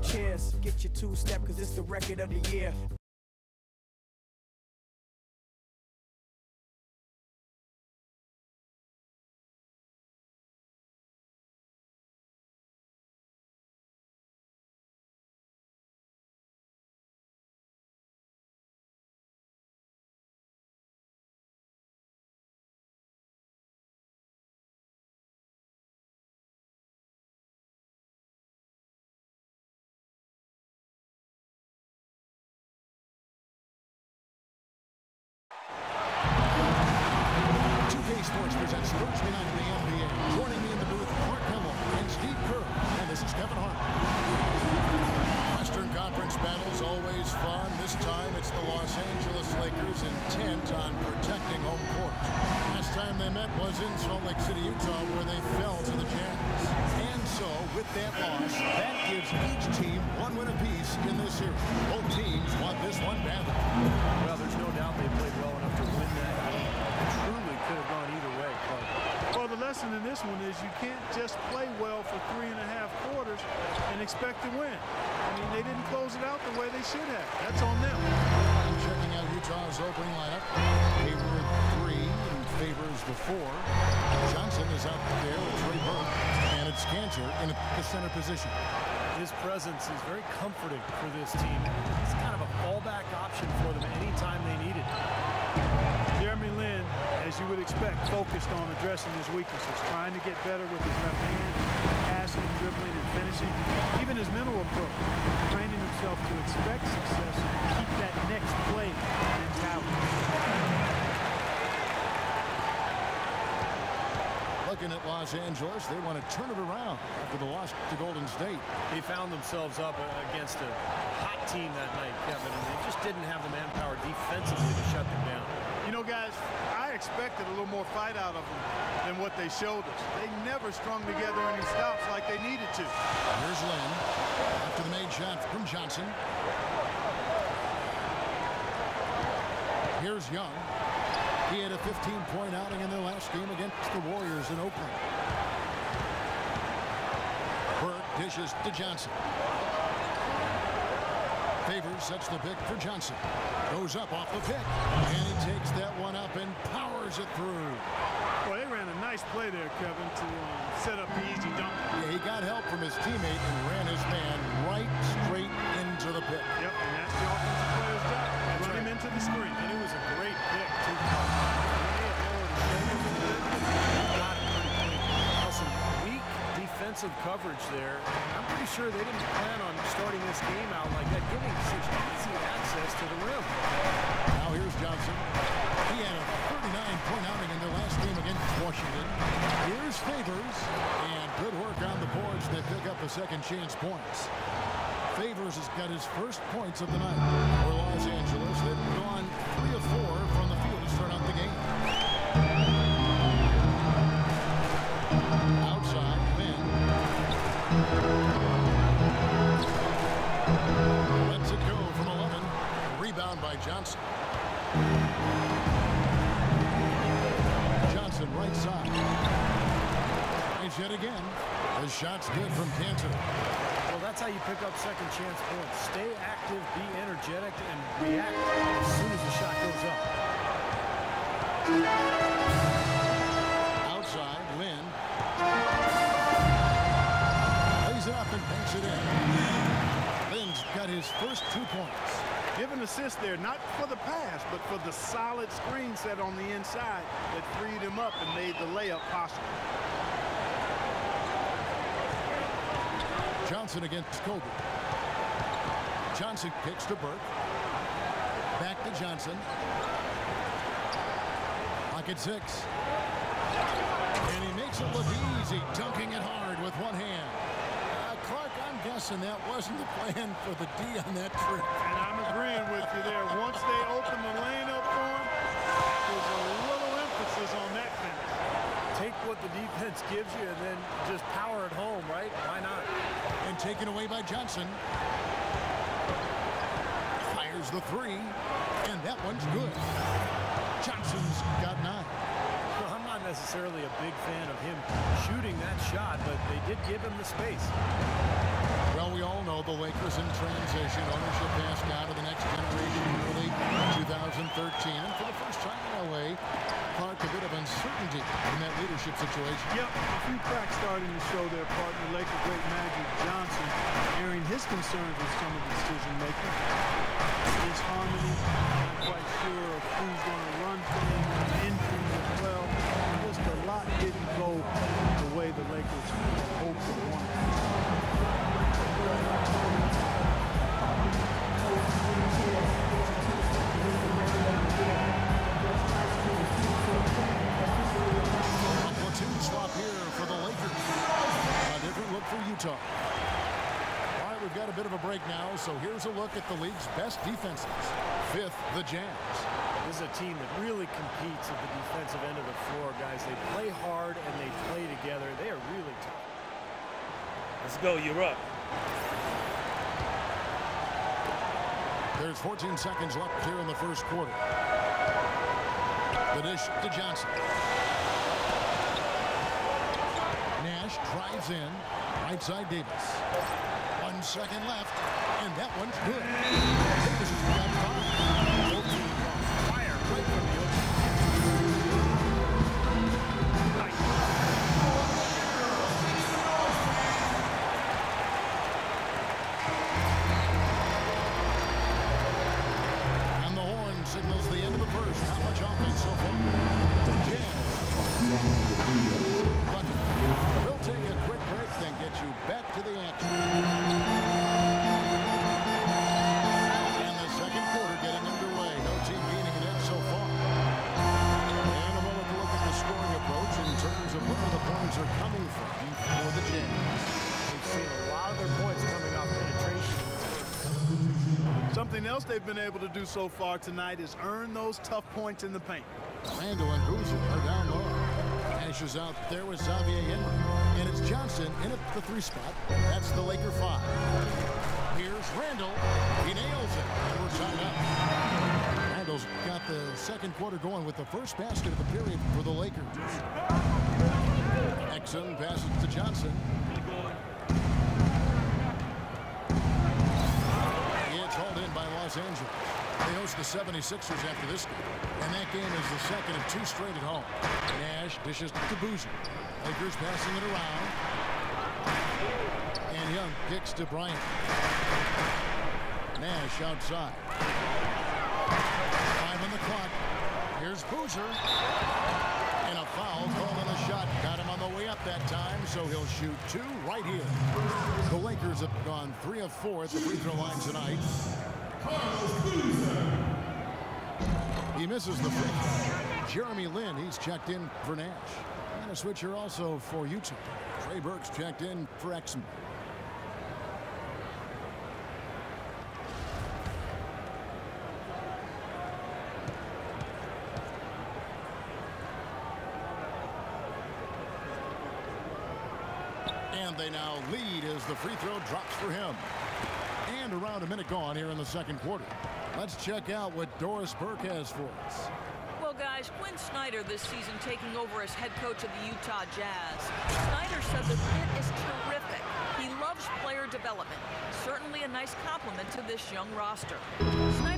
cheers. Get your two step, cause it's the record of the year. You can't just play well for three and a half quarters and expect to win. I mean, they didn't close it out the way they should have. That's on them. And checking out Utah's opening lineup. Hayward three and Favors the four. Johnson is out there with Trey Burke. And it's Kanter in the center position. his presence is very comforting for this team. He's kind of a fallback option for them anytime they need it. Jeremy Lin, as you would expect, focused on addressing his weaknesses, trying to get better with his left hand, passing, dribbling, and finishing. Even his mental approach, training himself to expect success and keep that next play mentality. Looking at Los Angeles, they want to turn it around after the loss to Golden State. They found themselves up against a hot team that night, Kevin, and they just didn't have the manpower defensively to shut them down. You know, guys, I expected a little more fight out of them than what they showed us. They never strung together any stops like they needed to. Here's Lin after the made shot from Johnson. Here's Young. He had a 15-point outing in their last game against the Warriors in Oakland. Burke dishes to Johnson. Favors sets the pick for Johnson. Goes up off the pick. And he takes that one up and powers it through. Boy, they ran a nice play there, Kevin, to um, set up the easy dunk. Yeah, he got help from his teammate and ran his man right straight into the pick. Yep, and that's the offensive player's job. Run him into the screen. And it was a great pick, too. They had lowered the shoulders a bit. Got it pretty clean. Now, some weak defensive coverage there. I'm pretty sure they didn't plan on starting this game out like that, giving such easy access to the rim. Now here's Johnson. He had a 39-point outing in their last game against Washington. Here's Favors. And good work on the boards. They pick up the second chance points. Favors has got his first points of the night for Los Angeles. They've gone three of four from the field to start out the game. Outside, Lin. Lets it go from 11. Rebound by Johnson. Right side. Nice hit again. The shot's good from Kanter. Well, that's how you pick up second chance points. Stay active, be energetic, and react as soon as the shot goes up. Outside, Lin. Lays it up and banks it in. Lin's got his first two points. Give an assist there, not for the pass, but for the solid screen set on the inside that freed him up and made the layup possible. Johnson against Kobe. Johnson kicks to Burke. Back to Johnson. Pocket six. And he makes it look easy, dunking it hard with one hand. Clark, guessing that wasn't the plan for the D on that trip. And I'm agreeing with you there. Once they open the lane up for him, there's a little emphasis on that finish. Take what the defense gives you and then just power it home, right? Why not? And taken away by Johnson. Fires the three, and that one's good. Johnson's got nine. Well, I'm not necessarily a big fan of him shooting that shot, but they did give him the space. All know, the Lakers in transition. Ownership passed down to the next generation early 2013. And for the first time in L.A., Clark, a bit of uncertainty in that leadership situation. Yep, a few cracks starting to show their partner, Laker great Magic Johnson, airing his concerns with some of the decision making. Disharmony, not quite sure of who's going to run things, injuries as well. Just a lot didn't go for the Lakers. A different look for Utah. All right, we've got a bit of a break now, so here's a look at the league's best defenses. Fifth, the Jazz. This is a team that really competes at the defensive end of the floor, guys. They play hard and they play together. They are really tough. Let's go, you're up. There's 14 seconds left here in the first quarter. The dish to Johnson. Drives in. Right side Davis. One second left. And that one's good. Davis has got five. Something else they've been able to do so far tonight is earn those tough points in the paint. Randle and Boozer are down low. Ashes out there with Xavier Henry. And it's Johnson in at the three spot. That's the Laker five. Here's Randle. He nails it. And we're tied up. Randle's got the second quarter going with the first basket of the period for the Lakers. Exum passes to Johnson. Los Angeles. They host the 76ers after this game. And that game is the second of two straight at home. Nash dishes to Boozer. Lakers passing it around. And Young kicks to Bryant. Nash outside. Five on the clock. Here's Boozer. And a foul called on the shot. Got him on the way up that time, so he'll shoot two right here. The Lakers have gone three of four at the free throw line tonight. He misses the free throw. Jeremy Lin, he's checked in for Nash. And a switcher also for Utah. Trey Burks checked in for Exum. And they now lead as the free throw drops for him. And around a minute gone here in the second quarter. Let's check out what Doris Burke has for us. Well, guys, Quinn Snyder this season taking over as head coach of the Utah Jazz. Snyder said the fit is terrific. He loves player development. Certainly a nice compliment to this young roster. Snyder's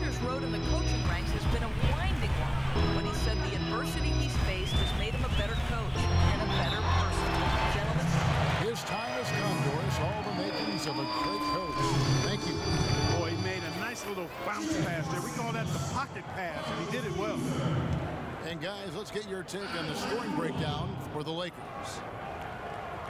take on the scoring breakdown for the Lakers.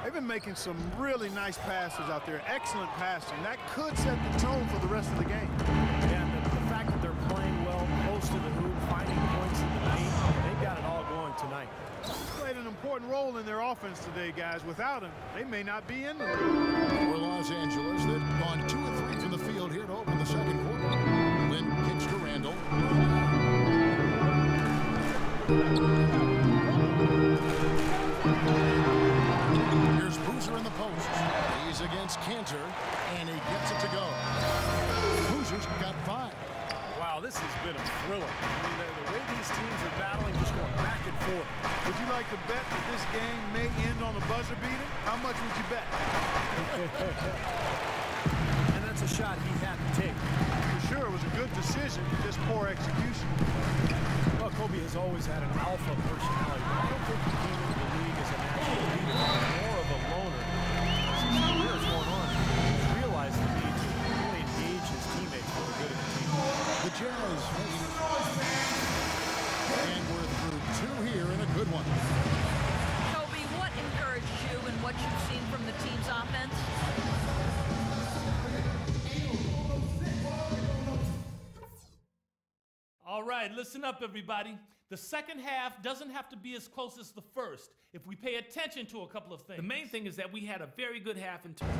They've been making some really nice passes out there. Excellent passing. That could set the tone for the rest of the game. And the, the fact that they're playing well close to the hoop, finding points in the paint, they've got it all going tonight. He's played an important role in their offense today, guys. Without him, they may not be in the league. For Los Angeles, they've gone two and three from the field here to open the second quarter. Lin kicks to Randle. Against Kanter, and he gets it to go. Boozer's got five. Wow, this has been a thriller. I mean, the, the way these teams are battling, just going back and forth. Would you like to bet that this game may end on a buzzer beater? How much would you bet? And that's a shot he had to take. For sure, it was a good decision, just poor execution. Well, Kobe has always had an alpha personality, but I don't think he came into the league as a natural leader, The Jazz and we're through two here in a good one. Kobe, what encouraged you in what you've seen from the team's offense? All right, listen up, everybody. The second half doesn't have to be as close as the first if we pay attention to a couple of things. The main thing is that we had a very good half in terms.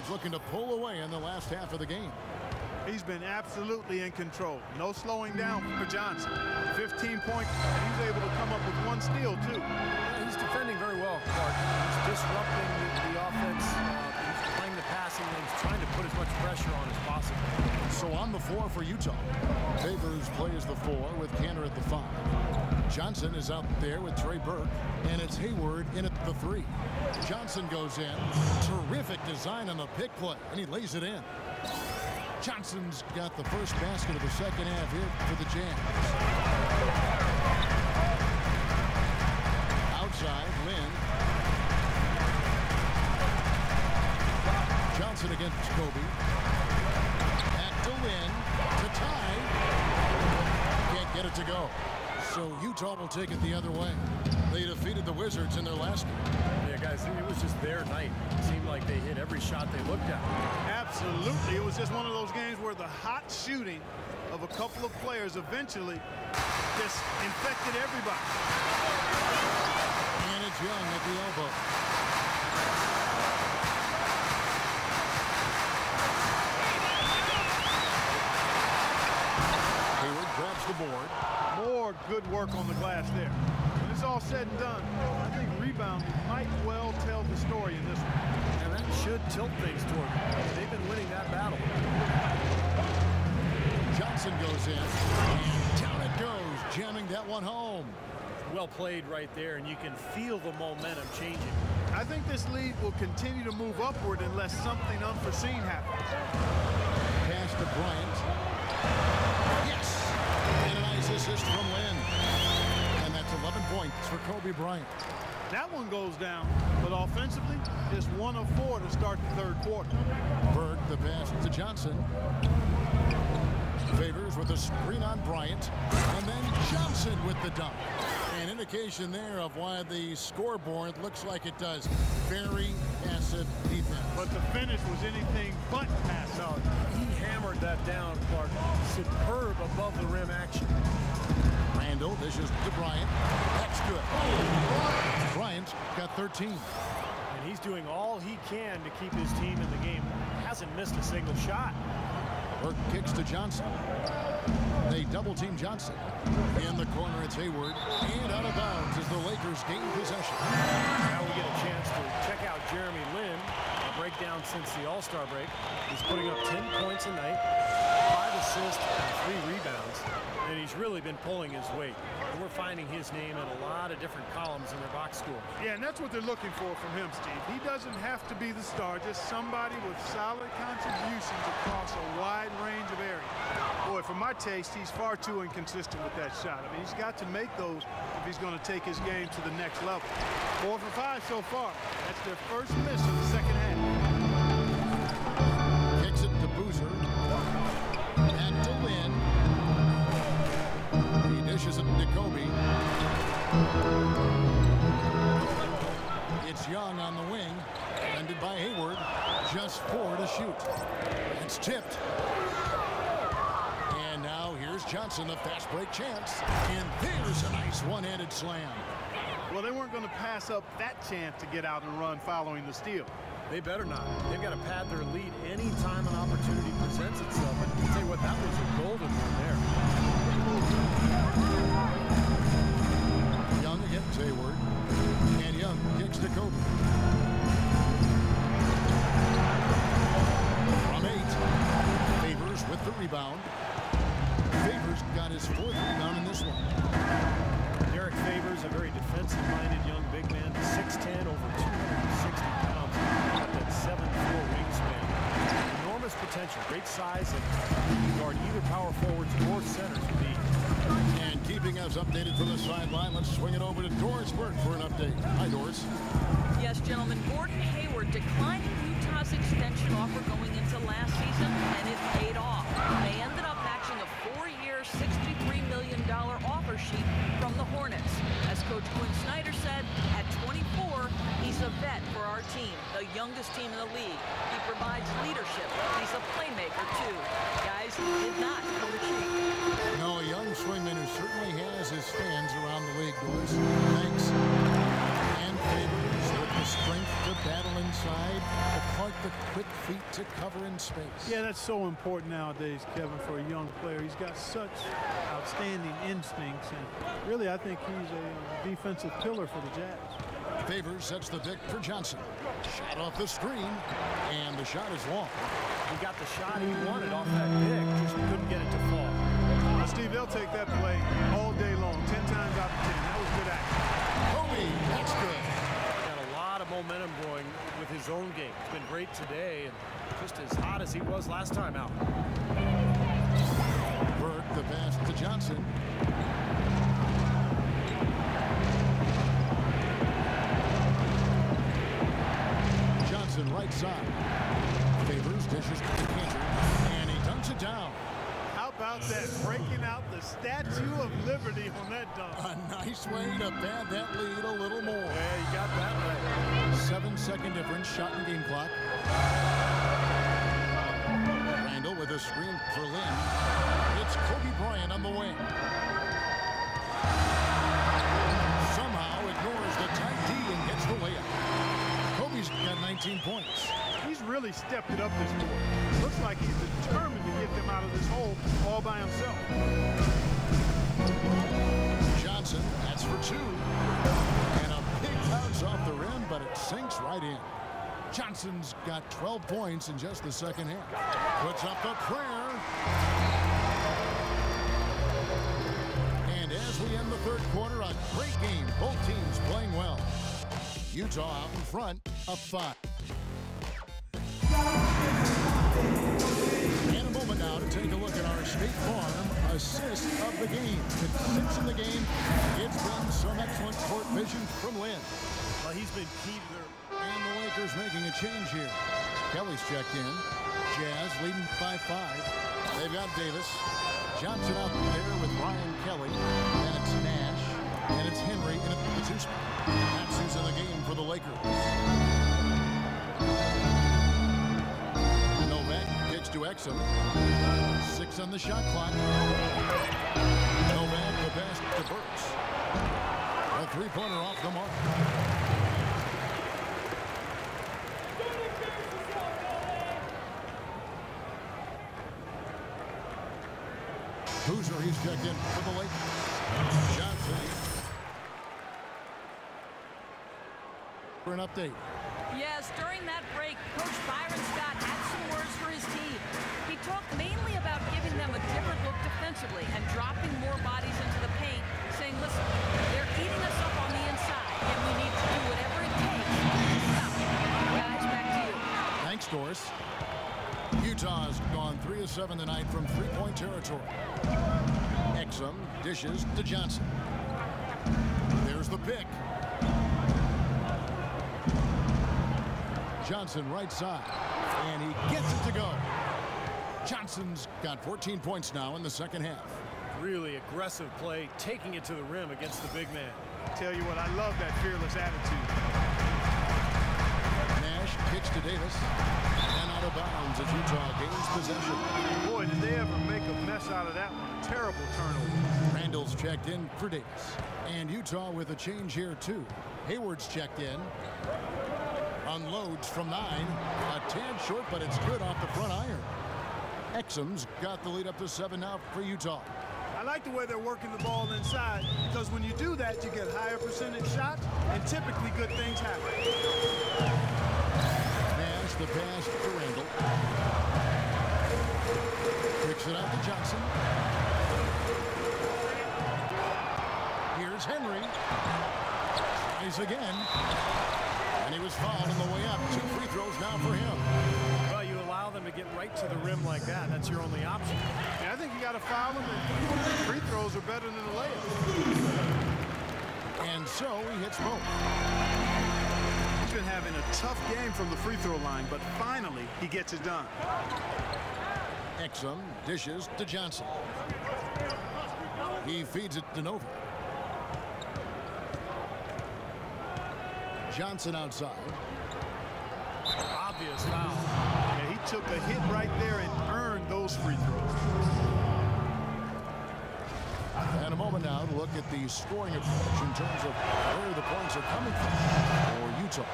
He's looking to pull away in the last half of the game. He's been absolutely in control. No slowing down for Johnson. 15 points. and He's able to come up with one steal, too. Yeah, he's defending very well, Clark. He's disrupting the, the offense. Uh, he's playing the passing lane. He's trying to put as much pressure on as possible. So on the floor for Utah. Favors plays the four with Kanter at the five. Johnson is out there with Trey Burke, and it's Hayward in at the three. Johnson goes in. Terrific design on the pick play, and he lays it in. Johnson's got the first basket of the second half here for the Jazz. Utah will take it the other way. They defeated the Wizards in their last game. Yeah, guys, it was just their night. It seemed like they hit every shot they looked at. Absolutely. It was just one of those games where the hot shooting of a couple of players eventually just infected everybody. And it's Young at the elbow. Hayward grabs the board. More good work on the glass there. When it's all said and done, I think rebounding might well tell the story in this one. And that should tilt things toward them. They've been winning that battle. Johnson goes in. And down it goes, jamming that one home. Well played right there, and you can feel the momentum changing. I think this lead will continue to move upward unless something unforeseen happens. Pass to Bryant. Yes! And a nice assist from Lin. And that's 11 points for Kobe Bryant. That one goes down, but offensively, it's one of four to start the third quarter. Burke the pass to Johnson. Favors with a screen on Bryant. And then Johnson with the dunk. An indication there of why the scoreboard looks like it does. Very passive defense. But the finish was anything but passive. Hammered that down, Clark. Superb above the rim action. Randle dishes to Bryant. That's good. Bryant got 13. And he's doing all he can to keep his team in the game. Hasn't missed a single shot. Burke kicks to Johnson. They double team Johnson. In the corner, it's Hayward. And out of bounds as the Lakers gain possession. Now we get a chance to check out Jeremy Lin. Breakdown since the All-Star break. He's putting up 10 points a night, five assists, and three rebounds. And he's really been pulling his weight. And we're finding his name in a lot of different columns in their box score. Yeah, and that's what they're looking for from him, Steve. He doesn't have to be the star, just somebody with solid contributions across a wide range of areas. Boy, for my taste, he's far too inconsistent with that shot. I mean, he's got to make those if he's going to take his game to the next level. Four for five so far. That's their first miss in the second Boozer. Back to Lin. He dishes it to Kobe. It's Young on the wing. Ended by Hayward. Just four to shoot. It's tipped. And now here's Johnson, the fast break chance. And there's a nice one-handed slam. Well, they weren't going to pass up that chance to get out and run following the steal. They better not. They've got to pad their lead anytime an opportunity presents itself. And I'll tell you what, that was a golden one there. Young against Hayward. And Young kicks to Kobe. From eight. Favors with the rebound. Favors got his fourth rebound in this one. Derrick Favors, a very defensive-minded young big man, 6'10", over 260 Enormous potential, great size, and guard either power forwards or centers with ease. And keeping us updated from the sideline, let's swing it over to Doris Burke for an update. Hi, Doris. Yes, gentlemen, Gordon Hayward declining Utah's extension offer going into last season, and it paid off. They ended up matching a four-year, $63 million offer sheet from the Hornets. As Coach Quinn Snyder said, at 24, he's a vet for our team, the youngest team in the league. He provides leadership. He's a playmaker, too. Guys, he did not come cheap. No, a young swingman who certainly has his fans around the league, Doris. Thanks. And favors with the strength to battle inside, the part, the quick feet to cover in space. Yeah, that's so important nowadays, Kevin, for a young player. He's got such outstanding instincts, and really, I think he's a defensive pillar for the Jazz. Favors sets the pick for Johnson. Shot off the screen, and the shot is long. He got the shot he wanted off that pick, just couldn't get it to fall. Now, Steve, they'll take that play all day long, 10 times out of 10. That was good action. Kobe, that's good. Got a lot of momentum going with his own game. It's been great today and just as hot as he was last time out. Burke, the pass to Johnson. Right side. Favors, dishes to the Kanter, and he dunks it down. How about that? Breaking out the Statue of Liberty on that dunk. A nice way to pad that lead a little more. Yeah, you got that right. Seven second difference, shot and game clock. Randle with a screen for Lin. It's Kobe Bryant on the wing. Somehow ignores the tight D and gets the layup. Got 19 points. He's really stepped it up this quarter. Looks like he's determined to get them out of this hole all by himself. Johnson, that's for two. And a big bounce off the rim, but it sinks right in. Johnson's got 12 points in just the second half. Puts up the prayer. And as we end the third quarter, a great game. Both teams playing well. Utah out in front, up five. And a moment now to take a look at our State Farm assist of the game. And since in the game, it's been some excellent court vision from Lin. Well, he's been key to their And the Lakers making a change here. Kelly's checked in. Jazz leading by five. They've got Davis. Johnson out there with Ryan Kelly. And it's Henry. And it's two. That's who's in the game for the Lakers. Novak gets to Exum. Six on the shot clock. Novak the pass to Burks. A three-pointer off the mark. Boozer, he's checked in for the Lakers. Johnson. For an update. Yes, during that break, Coach Byron Scott had some words for his team. He talked mainly about giving them a different look defensively and dropping more bodies into the paint, saying, listen, they're eating us up on the inside, and we need to do whatever it takes to stop them. Guys, back to you. Thanks, Doris. Utah's gone 3 of 7 tonight from three-point territory. Exum dishes to Johnson. There's the pick. Johnson right side. And he gets it to go. Johnson's got 14 points now in the second half. really aggressive play, taking it to the rim against the big man. Tell you what, I love that fearless attitude. Nash kicks to Davis. And out of bounds as Utah gains possession. Boy, did they ever make a mess out of that one. Terrible turnover. Randle's checked in for Davis. And Utah with a change here, too. Hayward's checked in. Unloads from nine. A tad short, but it's good off the front iron. Exum's got the lead up to seven now for Utah. I like the way they're working the ball inside because when you do that, you get higher percentage shots and typically good things happen. Nash the pass to Randle. Kicks it out to Johnson. Here's Henry. Tries again. And he was fouled on the way up. Two free throws now for him. Well, you allow them to get right to the rim like that. That's your only option. Yeah, I think you got to foul them. And free throws are better than the layup. And so he hits both. He's been having a tough game from the free throw line, but finally he gets it done. Exum dishes to Johnson. He feeds it to Novak. Johnson outside. Obvious foul. Yeah, he took a hit right there and earned those free throws. And a moment now to look at the scoring approach in terms of where the points are coming from for Utah.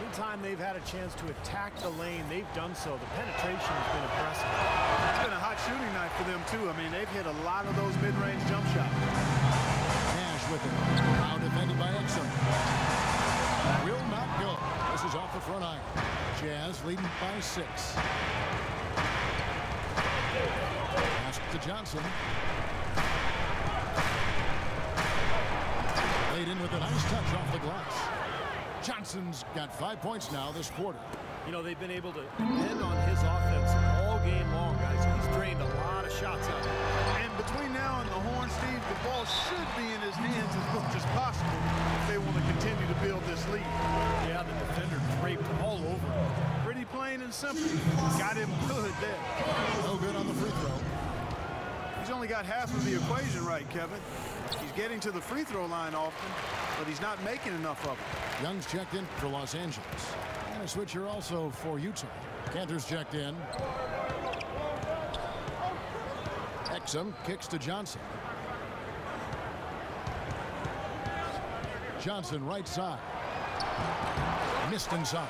Anytime they've had a chance to attack the lane, they've done so. The penetration has been impressive. It's been a hot shooting night for them, too. I mean, they've hit a lot of those mid-range jump shots. Nash with it. Now defended by Exum. Will not go. This is off the front iron. Jazz leading by six. Pass to Johnson. Laid in with a nice touch off the glass. Johnson's got five points now this quarter. You know, they've been able to depend on his offense game long, guys. He's drained a lot of shots out. And between now and the horn, Steve, the ball should be in his hands as much as possible if they want to continue to build this lead. Yeah, the defender draped all over him. Pretty plain and simple. Got him good there. No good on the free throw. He's only got half of the equation right, Kevin. He's getting to the free throw line often, but he's not making enough of it. Young's checked in for Los Angeles. And a switcher also for Utah. Kanter's checked in. Exum kicks to Johnson. Johnson right side. Missed inside.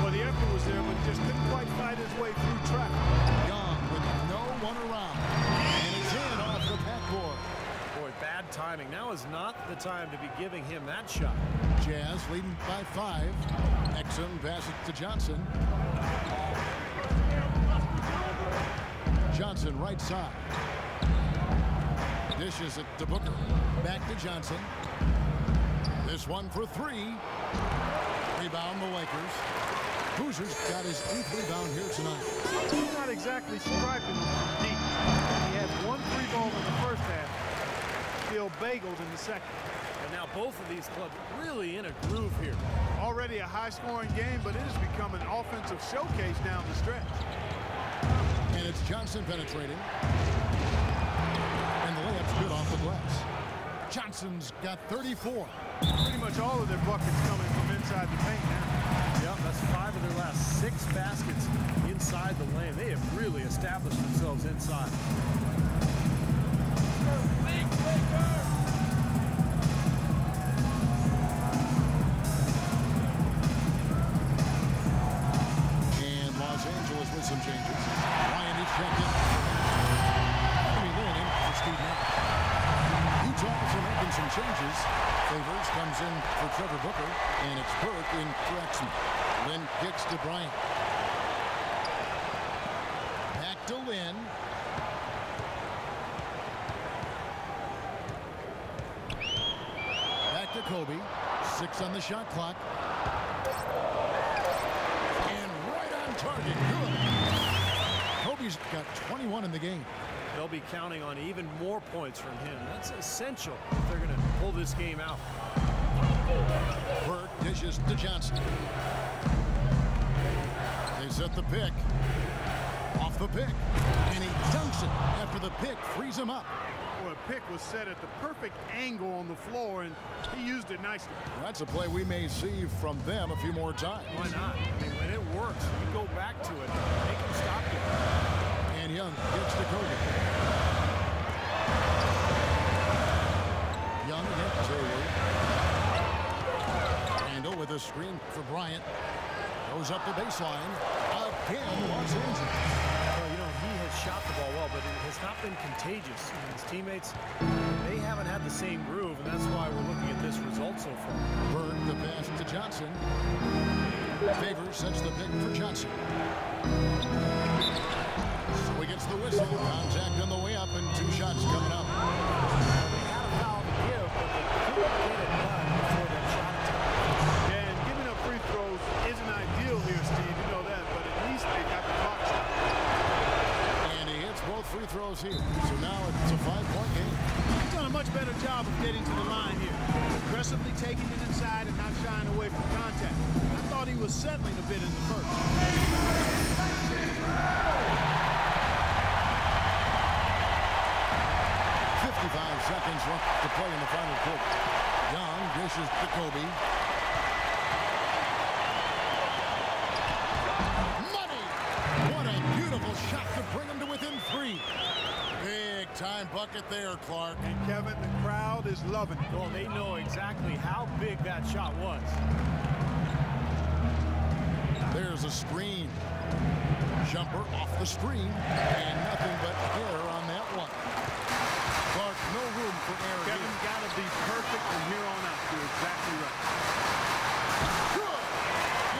Well, the effort was there, but just couldn't quite fight his way through traffic. Young with no one around. And it's in off the backboard. Boy, bad timing. Now is not the time to be giving him that shot. Jazz leading by five. Exum passes to Johnson. Johnson right side. Dishes it to Booker. Back to Johnson. This one for three. Rebound the Lakers. Boozer's got his eighth rebound here tonight. He's not exactly striping deep. He had one three ball in the first half. Still bageled in the second. And now both of these clubs really in a groove here. Already a high-scoring game, but it has become an offensive showcase down the stretch. And it's Johnson penetrating. And the layup's good off the glass. Johnson's got 34. Pretty much all of their buckets coming from inside the paint now. Yep, that's five of their last six baskets inside the lane. They have really established themselves inside. And Back to Lin. Back to Kobe. Six on the shot clock. And right on target. Good. Kobe's got 21 in the game. They'll be counting on even more points from him. That's essential if they're going to pull this game out. Burke dishes to Johnson. They set the pick. Off the pick. And he dunks it after the pick frees him up. Boy, a pick was set at the perfect angle on the floor, and he used it nicely. That's a play we may see from them a few more times. Why not? I mean, when it works, you go back to it. Make them stop you. And Young gets to Kobe. Young hit Taylor. Randle with a screen for Bryant. Goes up the baseline. Again, Los Angeles. But it has not been contagious. And his teammates, they haven't had the same groove, and that's why we're looking at this result so far. Bird the pass to Johnson. Favor sets the pick for Johnson. So he gets the whistle. Contact on the way up and two shots coming up. They had a foul to give, but they couldn't get it done before that shot attempt. And giving up free So now it's a five-point game. He's done a much better job of getting to the line here. Aggressively taking it inside and not shying away from contact. I thought he was settling a bit in the first. 55 seconds left to play in the final quarter. Young dishes to Kobe. Money! What a beautiful shot to bring him to within three. Big time bucket there, Clark. And Kevin, the crowd is loving it. Well, they know exactly how big that shot was. There's a screen. Jumper off the screen. And nothing but air on that one. Clark, no room for error Kevin got to be perfect from here on out. You're exactly right. Good.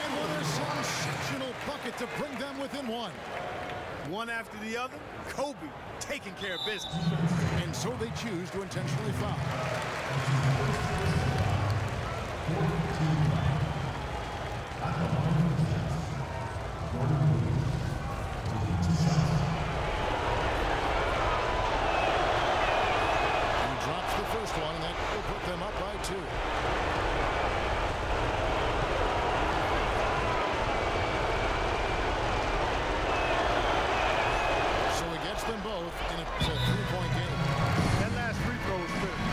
And another sensational bucket to bring them within one. One after the other, Kobe taking care of business. And so they choose to intentionally foul. He drops the first one, and that will put them up by two. So he gets them both, and it's a three-point game. That last free throw was critical.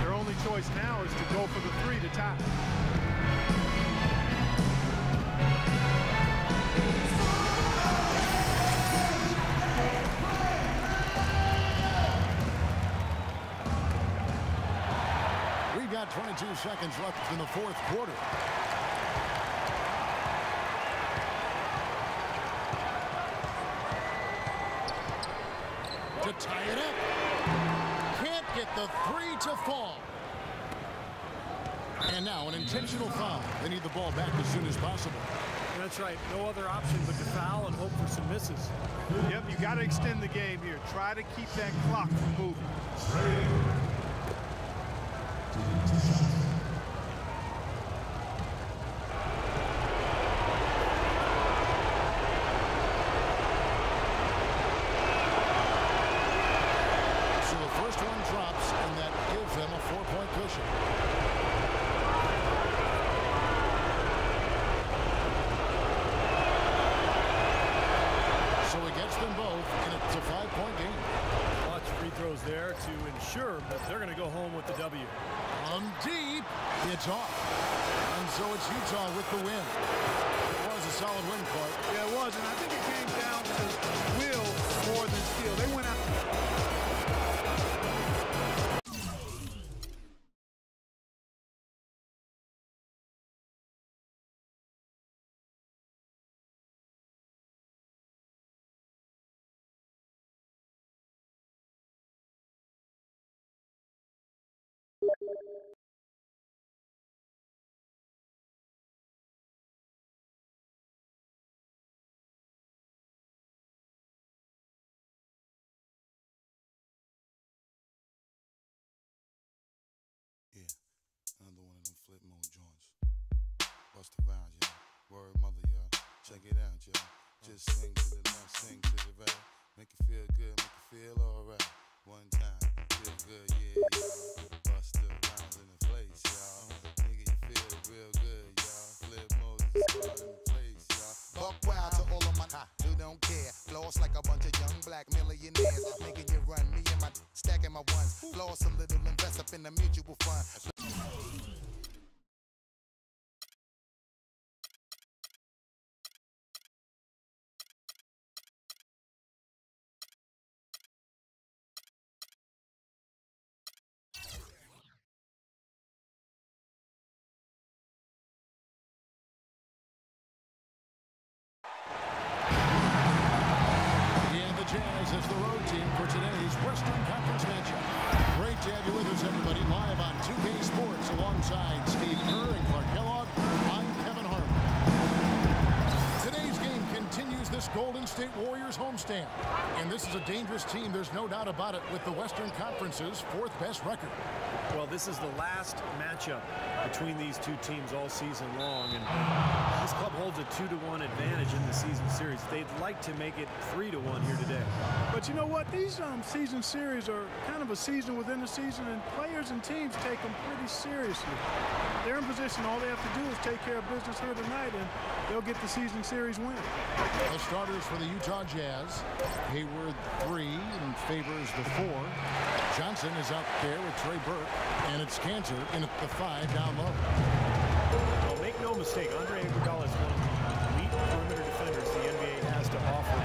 Their only choice now is to go for the three to tie. We've got 22 seconds left in the fourth quarter. Fall. And now an intentional foul. They need the ball back as soon as possible. That's right. No other option but to foul and hope for some misses. Yep, you got to extend the game here. Try to keep that clock from moving. So the first one drops, and that gives them a four-point cushion. So he them both, and it's a five-point game. Lots of free throws there to ensure that they're going to go home with the W. From deep, it's off. And so it's Utah with the win. It was a solid win, Clark. Yeah, it was, and I think Check it out, y'all. Just swing to the left, swing to the right. Make you feel good, make you feel alright. One time, feel good, yeah, y'all. Bust the rhymes in the place, y'all. Nigga, you feel real good, y'all. Flip mode is hard in the place, y'all. Buck wild to all of my who don't care. Floss like a bunch of young black millionaires. Making you run me and my stacking my ones. Floss a little, invest up in the mutual fund. Dangerous team, there's no doubt about it, with the Western Conference's fourth best record. Well, this is the last matchup between these two teams all season long, and this club holds a two-to-one advantage in the season series. They'd like to make it three-to-one here today. But you know what? These um, season series are kind of a season within a season, and players and teams take them pretty seriously. They're in position. All they have to do is take care of business here tonight, and they'll get the season series win. The starters for the Utah Jazz. Hayward three and Favors the four. Johnson is out there with Trey Burke, and it's Kanter in at the five down low. Well, make no mistake, Andre Iguodala is one of the elite perimeter defenders the NBA has to offer.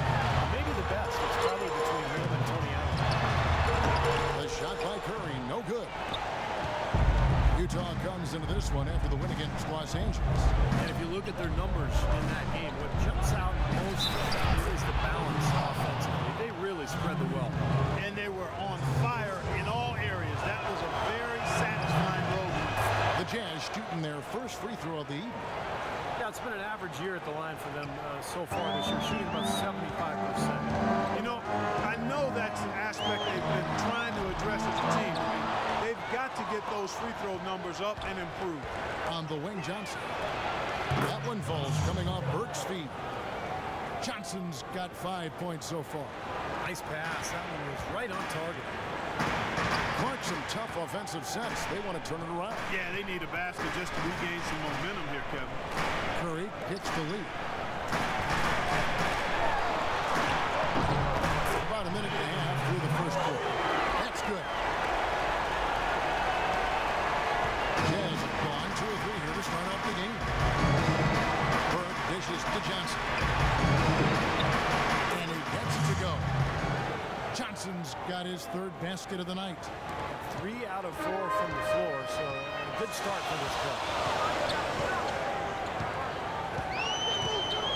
Maybe the best. It's probably between him and Tony Allen. The shot by Curry, no good. Utah comes into this one after the win against Los Angeles. And if you look at their numbers in that game, what jumps out most is the balance offensively. They really spread the wealth. And they were on fire in all areas. That was a very satisfying road win. The Jazz shooting their first free throw of the evening. Yeah, it's been an average year at the line for them uh, so far this year, shooting about 75%. You know, I know that's an aspect they've been trying to address as a team. I mean, they've got to get those free throw numbers up and improve. On the wing, Johnson. That one falls coming off Burke's feet. Johnson's got five points so far. Nice pass. That one was right on target. Clark, some tough offensive sets. They want to turn it around. Yeah, they need a basket just to regain some momentum here, Kevin. Curry gets the lead. About a minute and a half through the first quarter. That's good. Jazz have gone two or three here to start off the game. Burke dishes to Johnson. And he gets it to go. Johnson's got his third basket of the night. Three out of four from the floor, so a good start for this club.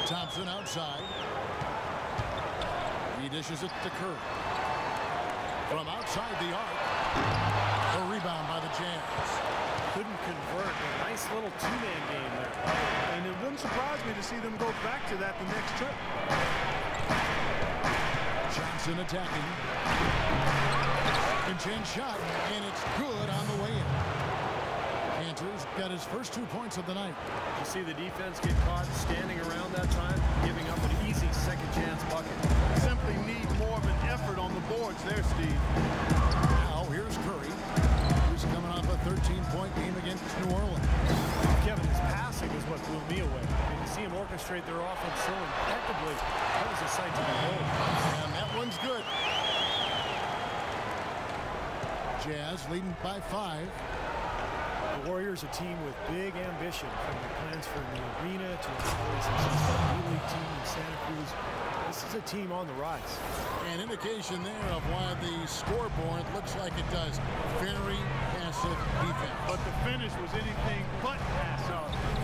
Thompson outside. He dishes it to Curry. From outside the arc. A rebound by the Jazz. Couldn't convert. A nice little two-man game there. And it wouldn't surprise me to see them go back to that the next trip. Johnson attacking. Chance shot, and it's good on the way in. Kanter's got his first two points of the night. You see the defense get caught standing around that time, giving up an easy second chance bucket. Simply need more of an effort on the boards there, Steve. Now here's Curry, 13-point game against New Orleans. Kevin, his passing is what blew me away. And to see him orchestrate their offense so impeccably, that was a sight to behold. And that one's good. Jazz leading by five. The Warriors, a team with big ambition from the plans for the arena to a very successful D-League team in Santa Cruz. This is a team on the rise. An indication there of why the scoreboard looks like it does. Very passive defense. But the finish was anything but passive. So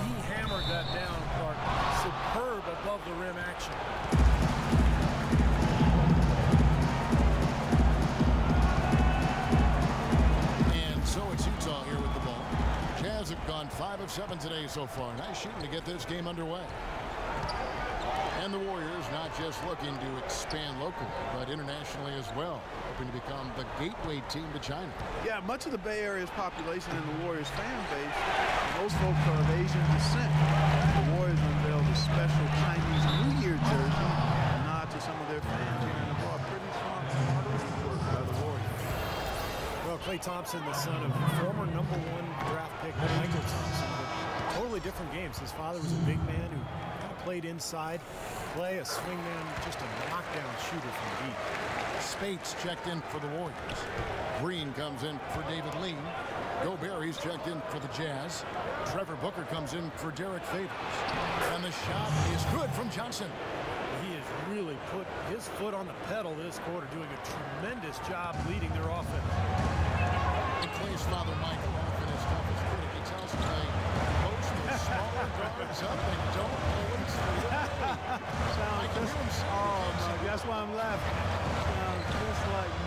he hammered that down, Clark. Superb above the rim action. And so it's Utah here with the ball. Jazz have gone 5 of 7 today so far. Nice shooting to get this game underway. And the Warriors not just looking to expand locally, but internationally as well, hoping to become the gateway team to China. Yeah, much of the Bay Area's population and the Warriors fan base, most folks are of Asian descent. The Warriors unveiled a special Chinese New Year jersey, a nod to some of their fans here in the bar. Pretty smart, smart work by the Warriors. Well, Klay Thompson, the son of former number one draft pick Mychal Thompson. Totally different games. His father was a big man who kind of played inside. Klay, a swingman, just a knockdown shooter from deep. Speights checked in for the Warriors. Green comes in for David Lee. Gobert, he's checked in for the Jazz. Trevor Booker comes in for Derrick Favors. And the shot is good from Johnson. He has really put his foot on the pedal this quarter, doing a tremendous job leading their offense. And Klay's father, Mychal, often his toughest critic. He tells Clay, post the smaller guards up and don't always Sounds just, oh, my, that's why I'm laughing. Um, Just like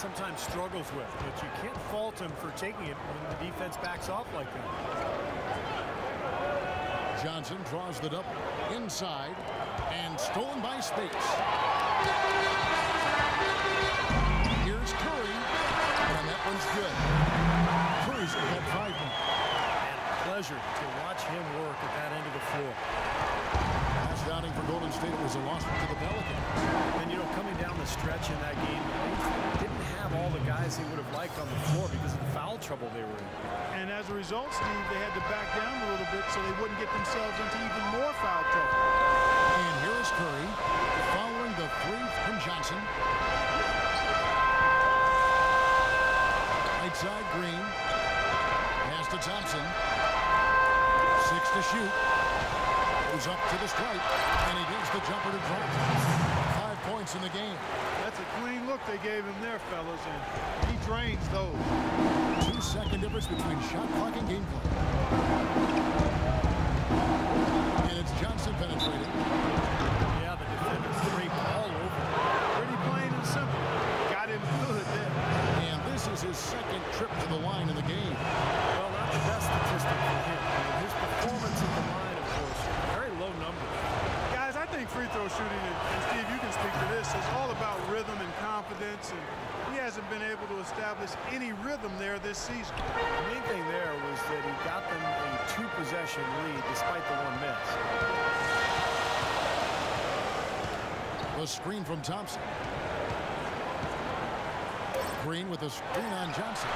sometimes struggles with, but you can't fault him for taking it when the defense backs off like that. Johnson draws the double inside and stolen by Speights. Here's Curry, and that one's good. Curry's got five. And a pleasure to watch him work at that end of the floor. Last outing for Golden State was a loss to the Pelicans. And, you know, coming down the stretch in that game, they didn't have all the guys they would have liked on the floor because of the foul trouble they were in. And as a result, Steve, they had to back down a little bit so they wouldn't get themselves into even more foul trouble. And here is Curry following the three from Johnson. Right side, Green. Pass to Thompson. Six to shoot. Goes up to the stripe, and he gets the jumper to drop. Five points in the game. That's a clean look they gave him there, fellas, and he drains those. Two second difference between shot clock and game clock. And it's Johnson penetrating. Yeah, the defenders scraped all over. Pretty plain and simple. Got him good there. And this is his second trip to the line in the game. Well, that's the best statistic for him. You know, his performance at the line, of course, very low numbers. Guys, I think free throw shooting, and and Steve, you can speak to this, is all about rhythm and confidence, and he hasn't been able to establish any rhythm there this season. The main thing there was that he got them a two-possession lead despite the one miss. The screen from Thompson. Green with a screen on Johnson.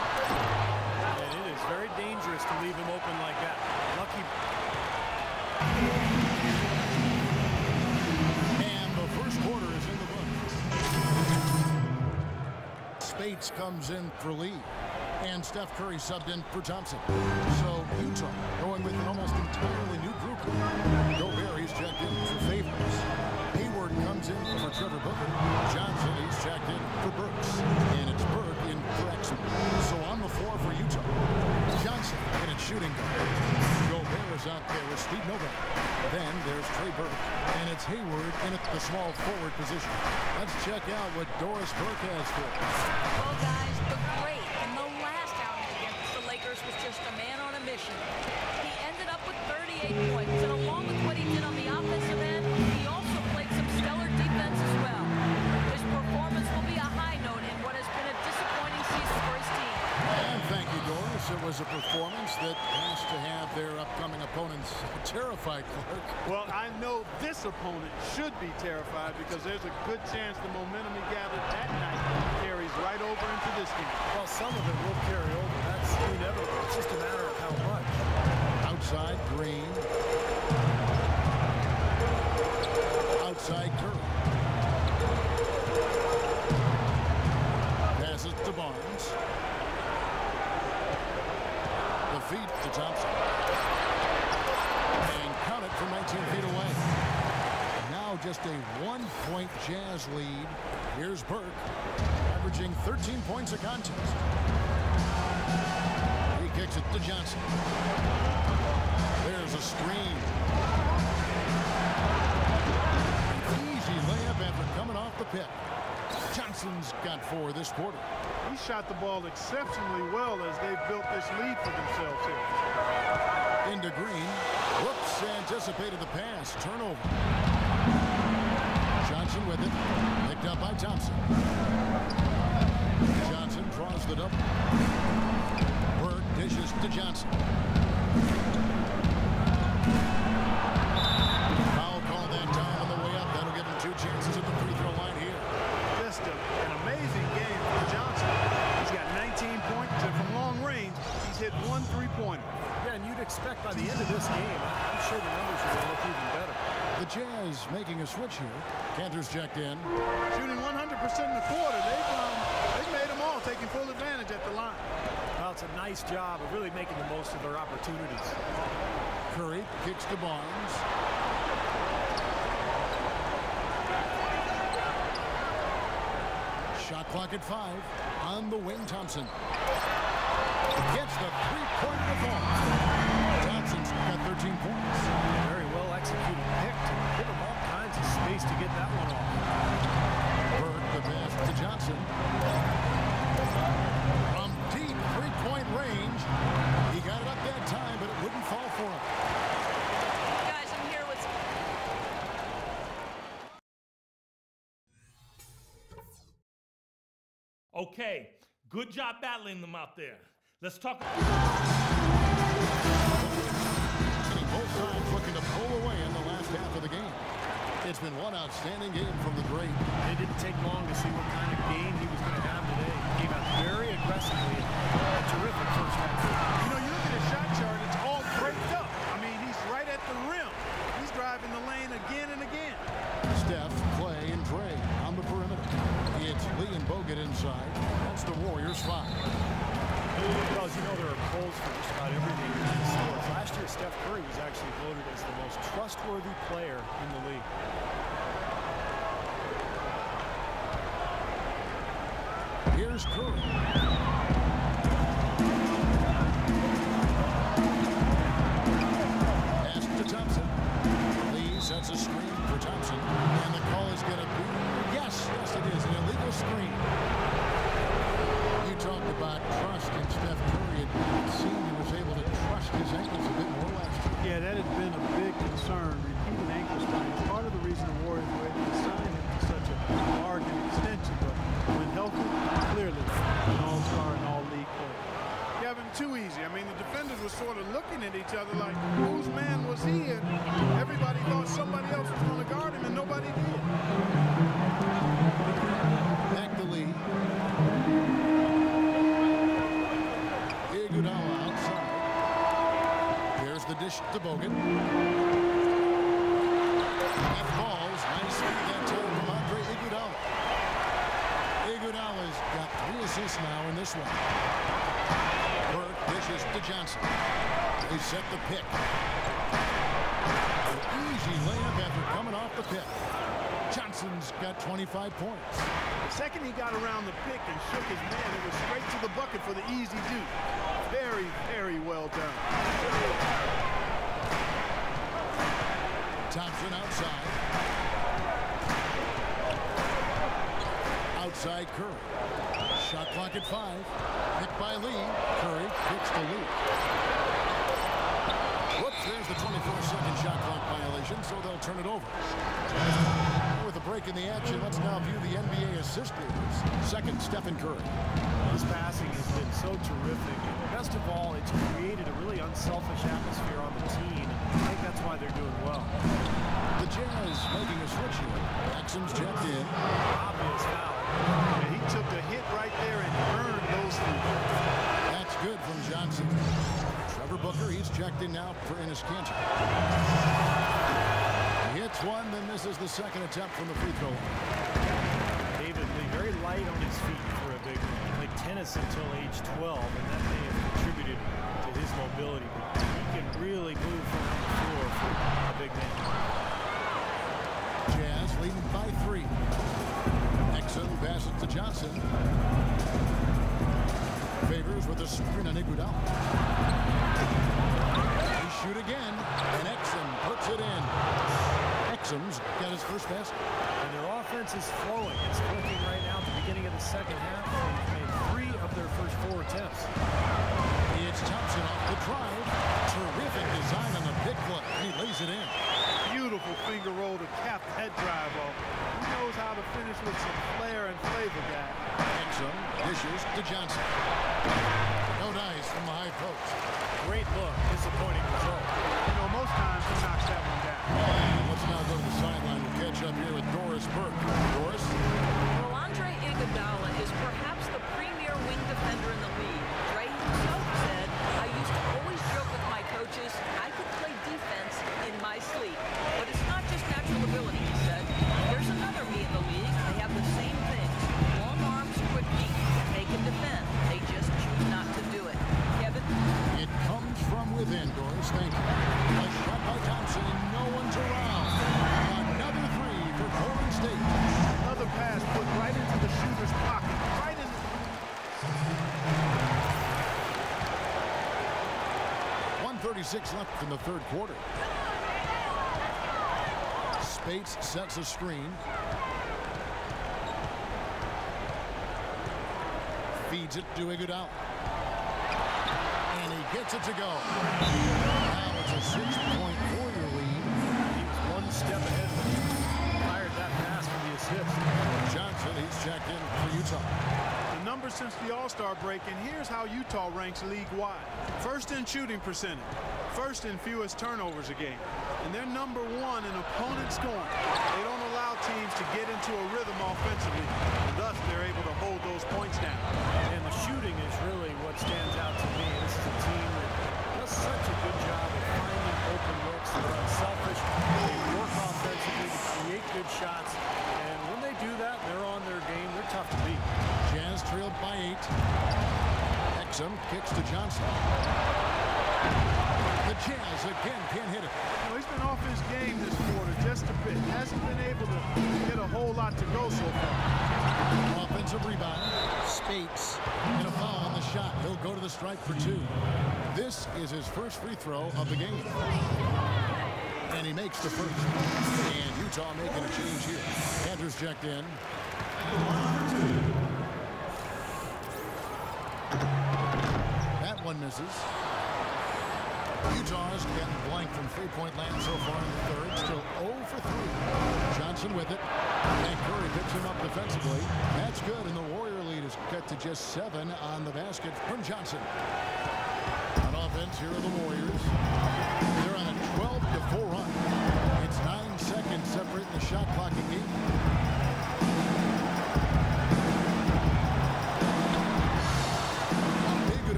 And it is very dangerous to leave him open like that. Lucky Speights comes in for Lee. And Steph Curry subbed in for Thompson. So Utah going with an almost entirely new group. Gobert, he's checked in for Favors. Hayward comes in for Trevor Booker. Johnson, he's checked in for Brooks. And it's Burke in for. So on the floor for Utah. Johnson in its shooting guard. Out there with Steve Novak. Then there's Trey Burke. And it's Hayward in the small forward position. Let's check out what Doris Burke has for us. Well, guys, It was a performance that has to have their upcoming opponents terrified, Clark. Well, I know this opponent should be terrified because there's a good chance the momentum he gathered that night carries right over into this game. Well, some of it will carry over. That's inevitable. It's just a matter of how much. Outside Green. Outside Curry. Passes to Barnes. The feet to Thompson. And count it from 19 feet away. Now just a one-point Jazz lead. Here's Burke, averaging 13 points a contest. He kicks it to Johnson. There's a screen. Easy layup after coming off the pit. Johnson's got four this quarter. He shot the ball exceptionally well as they've built this lead for themselves here. Into Green. Whoops, anticipated the pass. Turnover. Johnson with it. Picked up by Thompson. Johnson draws the double. Burke dishes to Johnson. One three-pointer. Yeah, and you'd expect by the end of this game, I'm sure the numbers are going to look even better. The Jazz making a switch here. Kanter's checked in. Shooting 100% in the quarter. They've, um, they've made them all, taking full advantage at the line. Well, it's a nice job of really making the most of their opportunities. Curry kicks to Barnes. Shot clock at five. On the wing, Thompson. Gets the three-point performance. Thompson's got 13 points. Very well executed pick to give him all kinds of space to get that one off. Burke the pass to Johnson. From deep three-point range. He got it up that time, but it wouldn't fall for him. Guys, I'm here with Okay, good job battling them out there. Let's talk. Both sides looking to pull away in the last half of the game. It's been one outstanding game from the great. It didn't take long to see what kind of game he was going to have today. He came out very aggressively. A terrific first half. You know, you look at his shot chart, it's all breaked up. I mean, he's right at the rim. He's driving the lane again and again. Steph, Klay, and Dre on the perimeter. It's Lee and Bogut inside. That's the Warriors five. Well, as you know, there are polls for just about everything in sports. Last year, Steph Curry was actually voted as the most trustworthy player in the league. Here's Curry. This one. Burke dishes to Johnson. They set the pick. An easy layup after coming off the pick. Johnson's got 25 points. The second he got around the pick and shook his man, it was straight to the bucket for the easy deuce. Very, very well done. Thompson outside. Outside Curry. Shot clock at five. Picked by Lee. Curry kicks to Lee. Whoops, there's the 24-second shot clock violation, so they'll turn it over. With a break in the action, let's now view the NBA assist leaders. Second, Stephen Curry. His passing has been so terrific. And best of all, it's created a really unselfish atmosphere on the team. I think that's why they're doing well. The Jazz making a switch here. Maxim's checked in. Obvious foul. And he took a hit right there and earned those three. That's good from Johnson. Trevor Booker, he's checked in now for Enes Kanter. He hits one, then misses the second attempt from the free throw line. David Lee, very light on his feet for a big man. Played tennis until age 12, and that may have contributed to his mobility. But he can really move around the floor for a big man. Jazz leading by three. Exum passes to Johnson. Favors with a screen on Iguodala. They shoot again, and Exum puts it in. Exum's got his first basket. And their offense is flowing. It's clicking right now at the beginning of the second half. They've made three of their first four attempts. It's Thompson off the drive. Terrific design on the big foot. He lays it in. Beautiful finger roll to cap that drive off. He knows how to finish with some flair and flavor, guy. Exum dishes to Johnson. No dice from the high post. Great look. Disappointing result. You know, most times he knocks that one down. And let's now go to the sideline. We'll catch up here with Doris Burke. 136 left in the third quarter. Speights sets a screen. Feeds it to Iguodala. And he gets it to go. Now it's a six-point Warrior lead. He was one step ahead when he fired that pass for the assist. Johnson, he's checked in for Utah. The numbers since the All-Star break, and here's how Utah ranks league-wide. First in shooting percentage, first and fewest turnovers a game, and they're number one in opponent scoring. They don't allow teams to get into a rhythm offensively, and thus they're able to hold those points down. And the shooting is really what stands out to me. This is a team that does such a good job of finding open looks. They're unselfish. They work offensively to create good shots. And when they do that, they're on their game. They're tough to beat. Jazz trailed by eight. Exum kicks to Johnson. The Jazz again can't hit it. You know, he's been off his game this quarter just a bit. Hasn't been able to get a whole lot to go so far. Offensive rebound. Speights. And a foul on the shot. He'll go to the stripe for two. This is his first free throw of the game. And he makes the first. And Utah making a change here. Andrews checked in. That one misses. Utah's getting blank from three-point land so far in the third. Still 0 for 3. Johnson with it. And Curry picks him up defensively. That's good, and the Warrior lead is cut to just 7 on the basket from Johnson. On offense, here are the Warriors. They're on a 12-4 run. It's 9 seconds separating the shot clock and 8.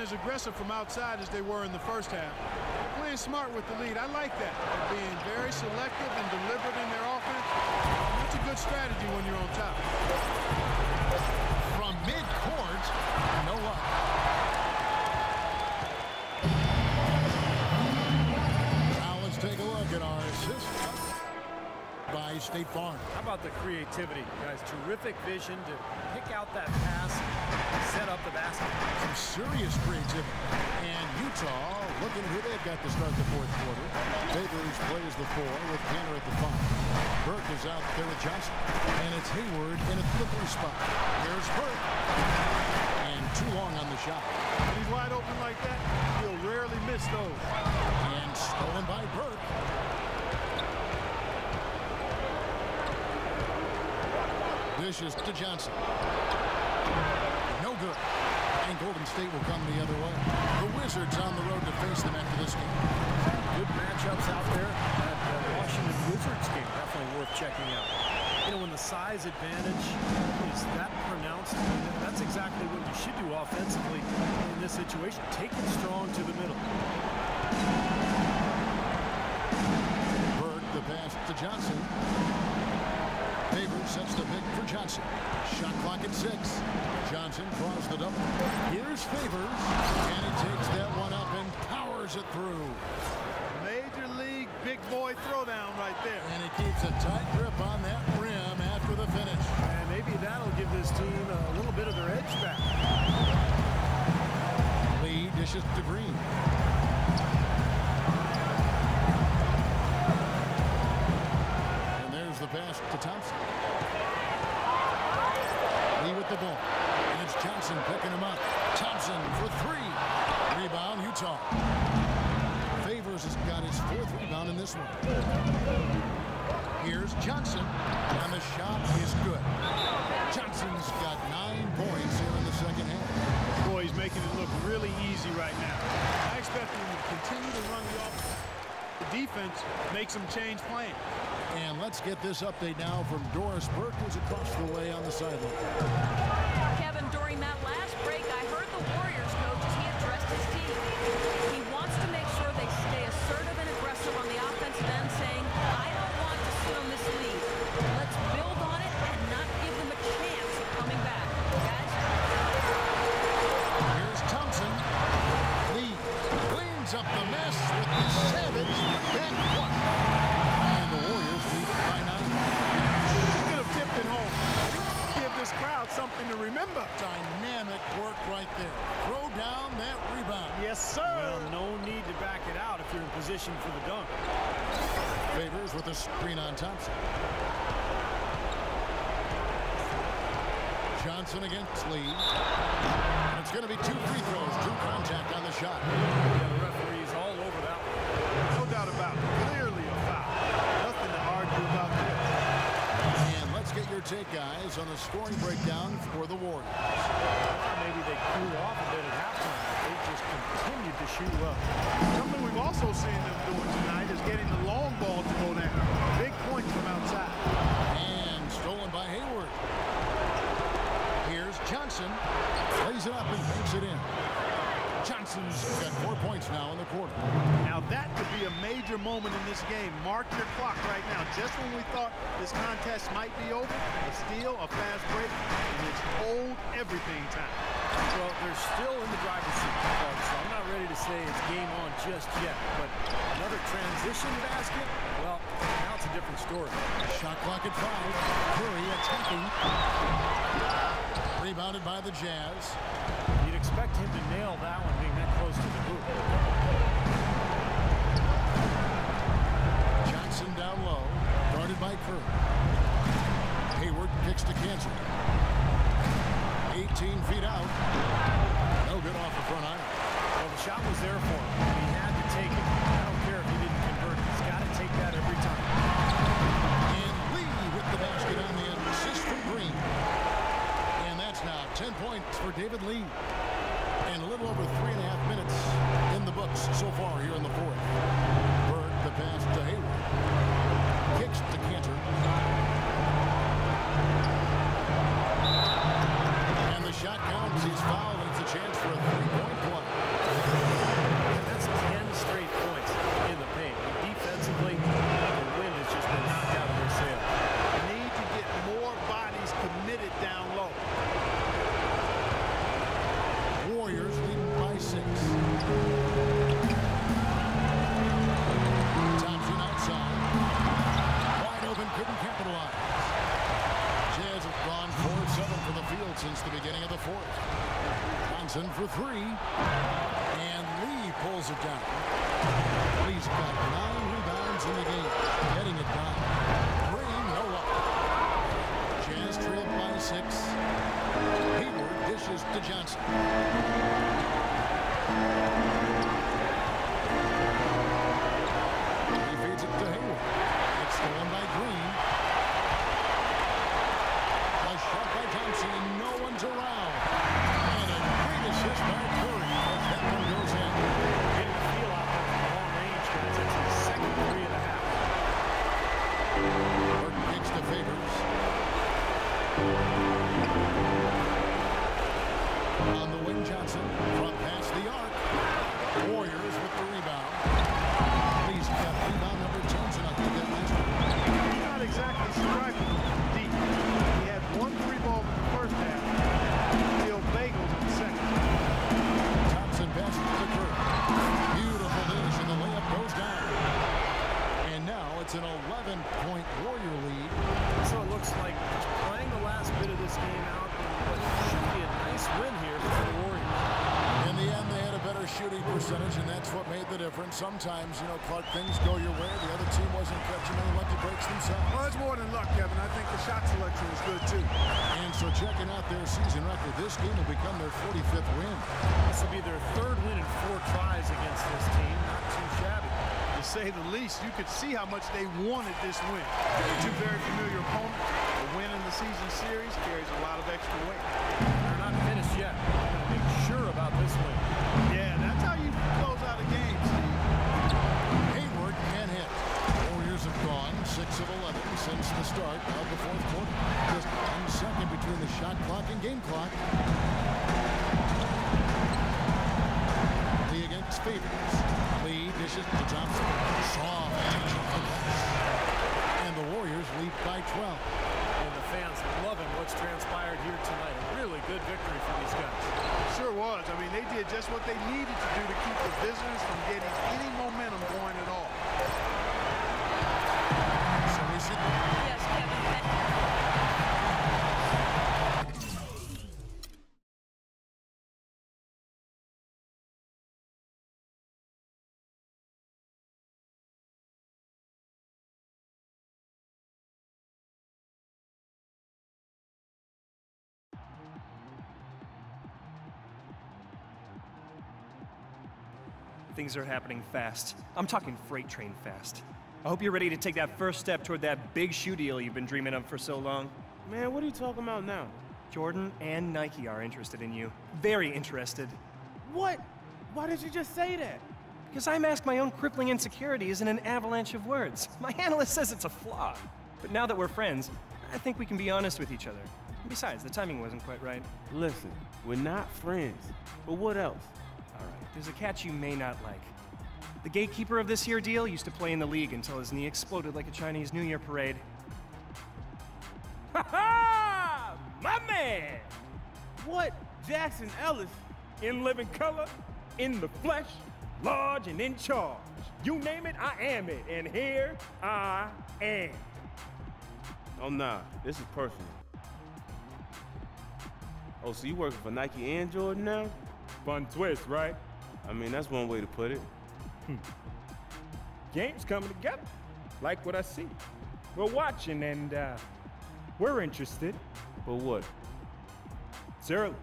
As aggressive from outside as they were in the first half. Playing smart with the lead. I like that. They're being very selective and deliberate in their offense. That's a good strategy when you're on top. By State Farm. How about the creativity, guys? Terrific vision to pick out that pass, set up the basket. Some serious creativity. And Utah looking who they've got to start the fourth quarter. Favors plays the four with Kanter at the five. Burke is out there with Johnson. And it's Hayward in a slippery spot. Here's Burke. And too long on the shot. When he's wide open like that, he'll rarely miss those. And stolen by Burke. Dishes to Johnson. No good. And Golden State will come the other way. The Wizards on the road to face them after this game. Good matchups out there. That uh, Washington Wizards game definitely worth checking out. You know, when the size advantage is that pronounced, that's exactly what you should do offensively in this situation. Take it strong to the middle. Bird, the pass to Johnson. Favors sets the pick for Johnson. Shot clock at six. Johnson draws the double. Here's Favors. And he takes that one up and powers it through. Major league big boy throwdown right there. And he keeps a tight grip on that rim after the finish. And maybe that'll give this team a little bit of their edge back. Lee dishes to Green. Pass to Thompson. Lee with the ball. And it's Johnson picking him up. Thompson for three. Rebound, Utah. Favors has got his fourth rebound in this one. Here's Johnson. And the shot is good. Johnson's got nine points here in the second half. Boy, he's making it look really easy right now. I expect him to continue to run the offense. The defense makes him change plans. And let's get this update now from Doris Burke, who's across the way on the sideline. Johnson. Lays it up and banks it in. Johnson's got four points now in the quarter. Now that could be a major moment in this game. Mark your clock right now. Just when we thought this contest might be over, a steal, a fast break, and it's old everything time. Well, they're still in the driver's seat, Clark, so I'm not ready to say it's game on just yet. But another transition basket, well, now it's a different story. Shot clock at five. Curry attacking. Rebounded by the Jazz. You'd expect him to nail that one being that close to the hoop. Johnson down low. Guarded by Curry. Hayward kicks to Kanter. 18 feet out. No good off the front iron. Well, the shot was there for him. He had to take it. Points for David Lee. And a little over three and a half minutes in the books so far here in the fourth. For three. And Lee pulls it down. Lee's got nine rebounds in the game. Getting it down. Green, no up. Jazz trailed by six. Hayward dishes to Johnson. Around. Great Sometimes, you know, Clark, things go your way. The other team wasn't catching any lucky breaks themselves. Well, it's more than luck, Kevin. I think the shot selection is good, too. And so checking out their season record, this game will become their 45th win. This will be their third win in four tries against this team. Not too shabby. To say the least, you could see how much they wanted this win. Two very familiar opponents. A win in the season series carries a lot of extra weight. They're not finished yet. They're going to make sure about this win. The start of the fourth quarter. Just one second between the shot clock and game clock. Lee against Favors. Lee dishes to Johnson. Soft touch off the glass. And the Warriors lead by 12. And the fans loving what's transpired here tonight. A really good victory for these guys. Sure was. I mean, they did just what they needed to do to keep the visitors from getting any momentum things are happening fast. I'm talking freight train fast. I hope you're ready to take that first step toward that big shoe deal you've been dreaming of for so long. Man, what are you talking about now? Jordan and Nike are interested in you. Very interested. What? Why did you just say that? Because I mask my own crippling insecurities in an avalanche of words. My analyst says it's a flaw. But now that we're friends, I think we can be honest with each other. Besides, the timing wasn't quite right. Listen, we're not friends. But what else? All right, there's a catch you may not like. The gatekeeper of this here deal used to play in the league until his knee exploded like a Chinese New Year parade. Ha ha! My man! What? Jackson Ellis? In living color, in the flesh, large and in charge. You name it, I am it. And here I am. Oh, nah. This is personal. Oh, so you working for Nike and Jordan now? Fun twist, right? I mean, that's one way to put it. Hmm. Game's coming together. Like what I see. We're watching and uh, we're interested. But what? It's early.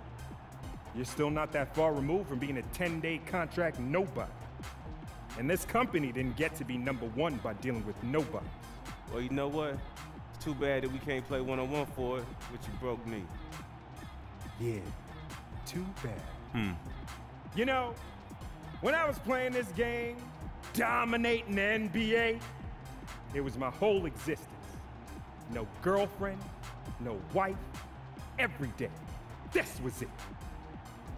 You're still not that far removed from being a 10-day contract nobody. And this company didn't get to be number one by dealing with nobody. Well, you know what? It's too bad that we can't play one-on-one -on -one for it, but you broke me. Yeah, too bad. Hmm. You know, when I was playing this game, dominating the NBA, it was my whole existence. No girlfriend, no wife, every day. This was it.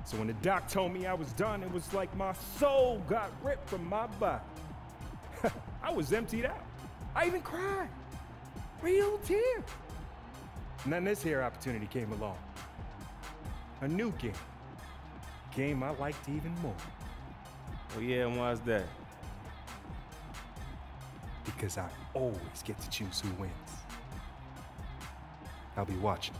So when the doc told me I was done, it was like my soul got ripped from my body. I was emptied out. I even cried. Real tears. And then this here opportunity came along. A new game. Game I liked even more. Oh yeah, and why's that? Because I always get to choose who wins. I'll be watching.